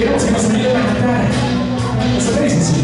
Guilty was a year like that. It's to.